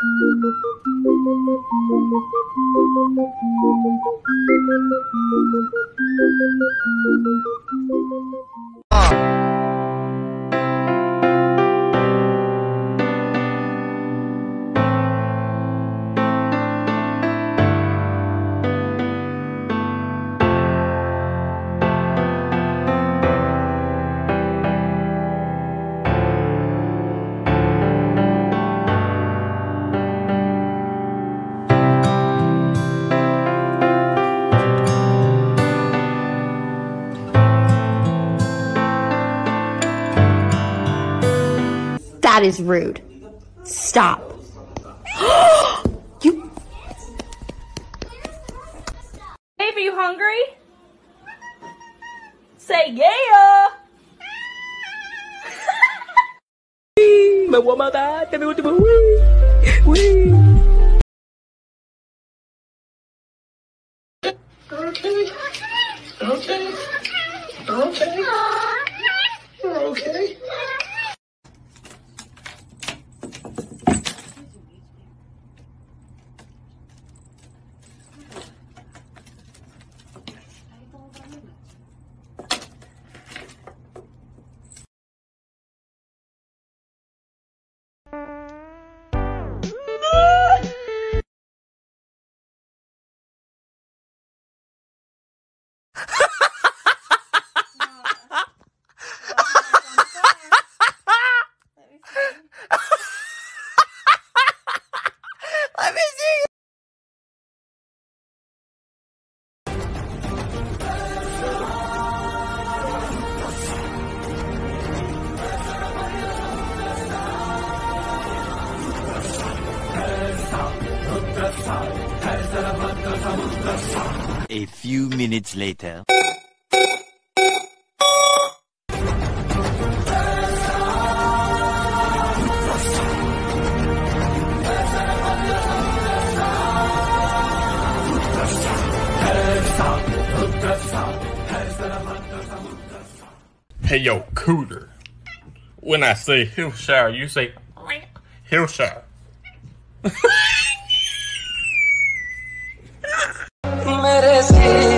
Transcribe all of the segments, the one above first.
Thank you. That is rude. Stop. you. Baby, you hungry? Say yeah. Me voy a matar, te me gusta, uy, uy. Okay. Okay. Okay. Okay. Let me see. A few minutes later. Hey yo, Cooter. When I say Hillshire, you say Hillshire. eres quien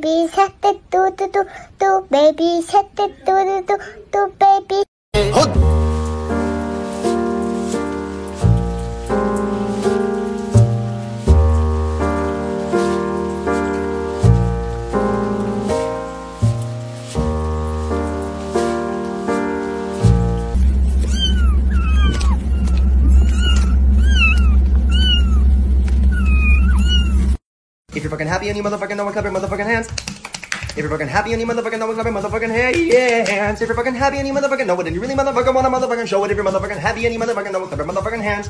baby shark do do do do baby shark do do do do baby If you're fucking happy and you motherfucking know it, clap your motherfucking hands. If you're fucking happy and you motherfucking know it, clap your motherfucking hands. If you're fucking happy and you motherfucking know it, and you really motherfucking wanna motherfucking show it. If you're motherfucking happy and you motherfucking know it, clap your motherfucking hands.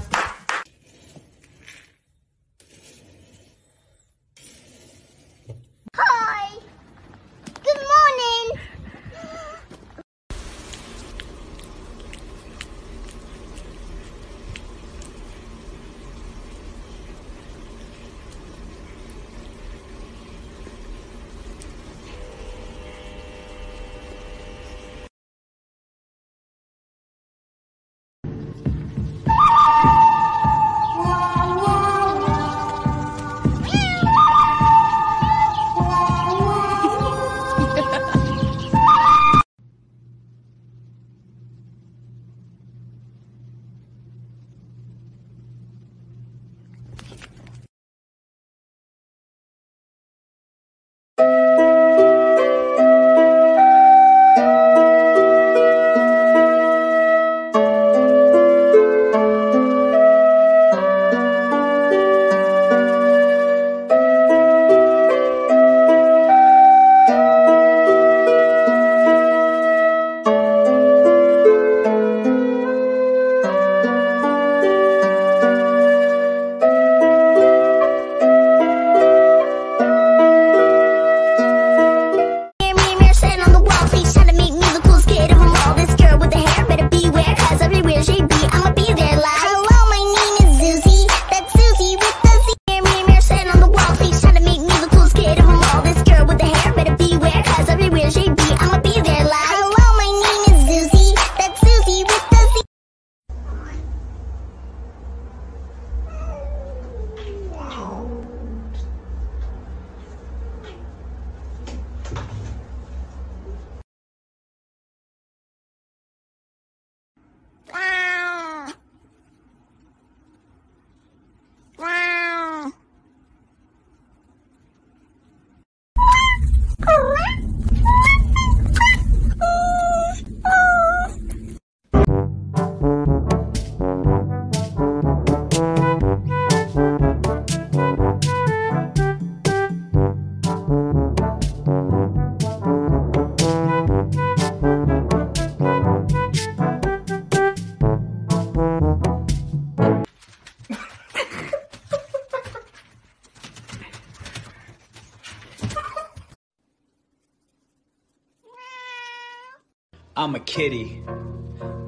I'm a kitty.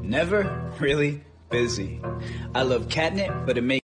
Never really busy. I love catnip, but it makes